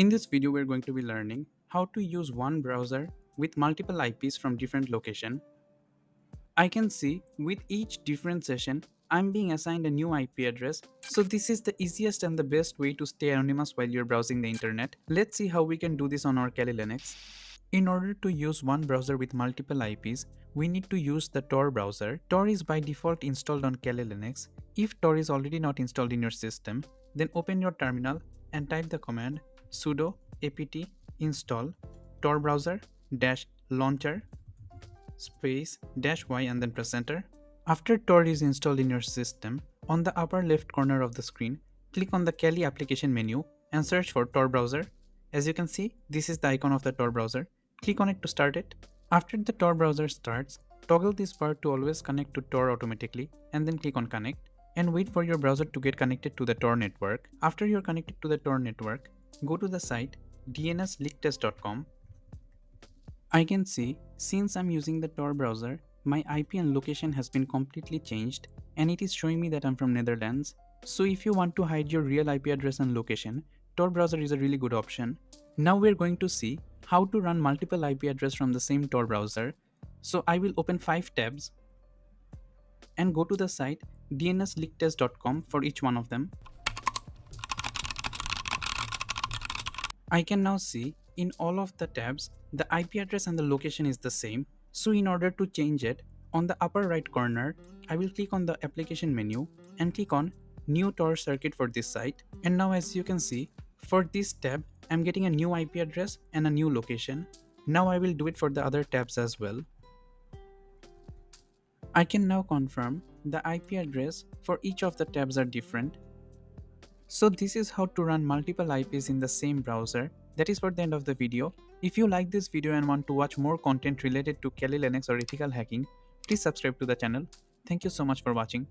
In this video, we're going to be learning how to use one browser with multiple IPs from different location. I can see with each different session, I'm being assigned a new IP address. So this is the easiest and the best way to stay anonymous while you're browsing the internet. Let's see how we can do this on our Kali Linux. In order to use one browser with multiple IPs, we need to use the Tor browser. Tor is by default installed on Kali Linux. If Tor is already not installed in your system, then open your terminal and type the command sudo apt install tor browser dash launcher space dash y and then press enter. After Tor is installed in your system, on the upper left corner of the screen, click on the Kali application menu and search for Tor browser. As you can see, this is the icon of the Tor browser. Click on it to start it. After the Tor browser starts, toggle this bar to always connect to Tor automatically and then click on connect and wait for your browser to get connected to the Tor network. After you're connected to the Tor network, go to the site dnsleaktest.com. I can see since I'm using the Tor browser, my IP and location has been completely changed and it is showing me that I'm from Netherlands. So if you want to hide your real IP address and location, Tor browser is a really good option. Now we're going to see how to run multiple IP address from the same Tor browser. So I will open 5 tabs and go to the site dnsleaktest.com for each one of them. I can now see in all of the tabs, the IP address and the location is the same. So in order to change it, on the upper right corner, I will click on the application menu and click on new Tor circuit for this site. And now as you can see, for this tab, I'm getting a new IP address and a new location. Now I will do it for the other tabs as well. I can now confirm the IP address for each of the tabs are different so this is how to run multiple IPs in the same browser. That is for the end of the video. If you like this video and want to watch more content related to Kali Linux or ethical hacking, please subscribe to the channel. Thank you so much for watching.